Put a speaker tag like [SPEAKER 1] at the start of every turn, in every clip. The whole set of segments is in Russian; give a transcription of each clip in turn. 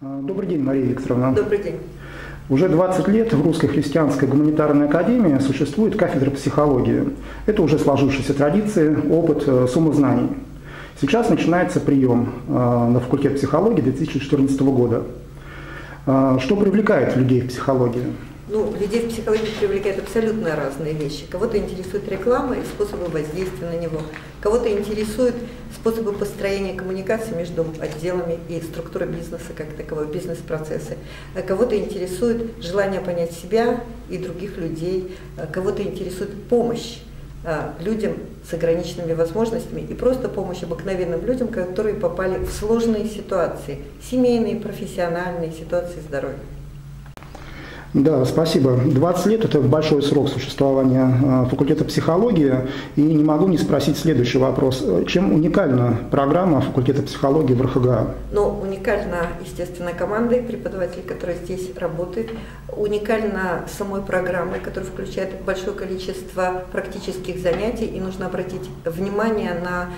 [SPEAKER 1] А, Добрый день, Мария Викторовна.
[SPEAKER 2] Добрый день.
[SPEAKER 1] Уже 20 лет в Русской христианской гуманитарной академии существует кафедра психологии. Это уже сложившаяся традиция, опыт, э, сумма знаний. Сейчас начинается прием э, на факультет психологии 2014 года. Э, Что привлекает людей в психологии?
[SPEAKER 2] Ну, людей в психологии привлекают абсолютно разные вещи. Кого-то интересует реклама и способы воздействия на него. Кого-то интересуют способы построения коммуникации между отделами и структурой бизнеса как таковой, бизнес-процессы. А Кого-то интересует желание понять себя и других людей. А Кого-то интересует помощь а, людям с ограниченными возможностями и просто помощь обыкновенным людям, которые попали в сложные ситуации, семейные, профессиональные ситуации здоровья.
[SPEAKER 1] Да, спасибо. 20 лет – это большой срок существования э, факультета психологии. И не могу не спросить следующий вопрос. Чем уникальна программа факультета психологии в РХГА?
[SPEAKER 2] Ну, уникальна, естественно, командой преподавателей, которые здесь работают. Уникальна самой программой, которая включает большое количество практических занятий. И нужно обратить внимание на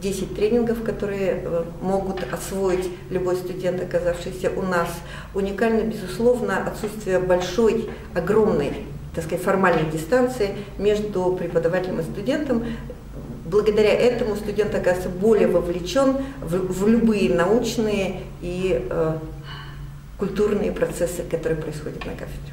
[SPEAKER 2] 10 тренингов, которые э, могут освоить любой студент, оказавшийся у нас. Уникально, безусловно, отсутствие большой, огромной, так сказать, формальной дистанции между преподавателем и студентом. Благодаря этому студент оказывается более вовлечен в, в любые научные и э, культурные процессы, которые происходят на кафедре.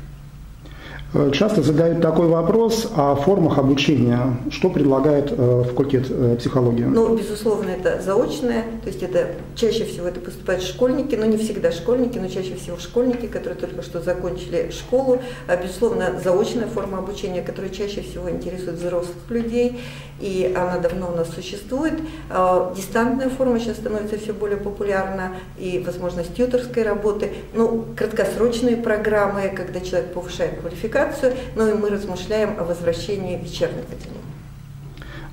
[SPEAKER 1] Э, Часто задают такой вопрос о формах обучения. Что предлагает э, факультет э, психологии?
[SPEAKER 2] Ну, безусловно, это заочное, то есть это чаще всего это поступают школьники, но не всегда школьники, но чаще всего школьники, которые только что закончили школу. А, безусловно, заочная форма обучения, которая чаще всего интересует взрослых людей, и она давно у нас существует. А, Дистантная форма сейчас становится все более популярна, и возможность тьюторской работы, ну, краткосрочные программы, когда человек повышает квалификацию, ну и мы размышляем о возвращении вечерних отделений.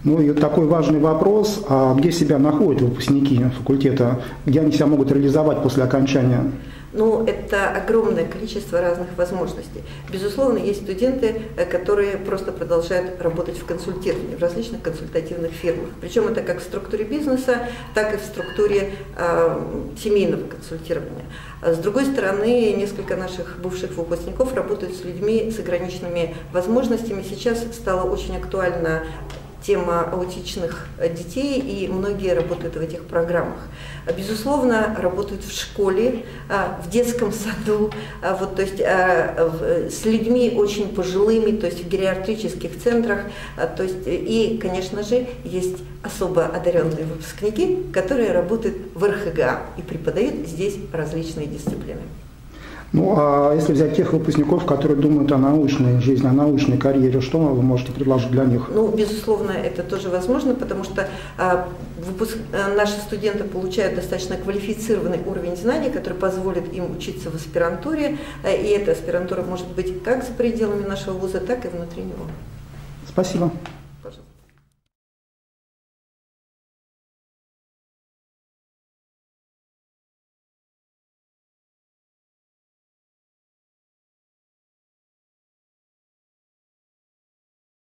[SPEAKER 1] Ну и такой важный вопрос, а где себя находят выпускники факультета, где они себя могут реализовать после окончания?
[SPEAKER 2] Ну, это огромное количество разных возможностей. Безусловно, есть студенты, э, которые просто продолжают работать в консультировании, в различных консультативных фирмах. Причем это как в структуре бизнеса, так и в структуре э, семейного консультирования. А с другой стороны, несколько наших бывших выпускников работают с людьми с ограниченными возможностями. Сейчас стало очень актуально тема аутичных детей, и многие работают в этих программах. Безусловно, работают в школе, а, в детском саду, а, вот, то есть а, с людьми очень пожилыми, то есть в гериатрических центрах, то есть, и, конечно же, есть особо одаренные выпускники, которые работают в РХГА и преподают здесь различные дисциплины.
[SPEAKER 1] Ну, а если взять тех выпускников, которые думают о научной жизни, о научной карьере, что вы можете предложить для них?
[SPEAKER 2] Ну, безусловно, это тоже возможно, потому что а, выпуск, а, наши студенты получают достаточно квалифицированный уровень знаний, который позволит им учиться в аспирантуре, а, и эта аспирантура может быть как за пределами нашего вуза, так и внутри него.
[SPEAKER 1] Спасибо.